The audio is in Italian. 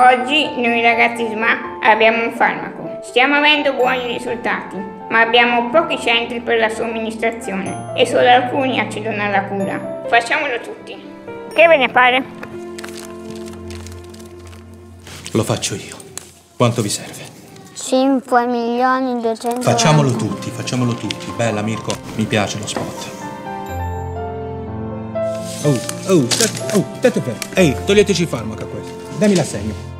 Oggi noi ragazzi SMA abbiamo un farmaco. Stiamo avendo buoni risultati, ma abbiamo pochi centri per la somministrazione e solo alcuni accedono alla cura. Facciamolo tutti. Che ve ne pare? Lo faccio io. Quanto vi serve? 5 milioni 200 Facciamolo tutti, facciamolo tutti. Bella Mirko, mi piace lo spot. Oh, oh, state, oh, state fermi. Ehi, toglieteci il farmaco a questo. Dammi l'assegno.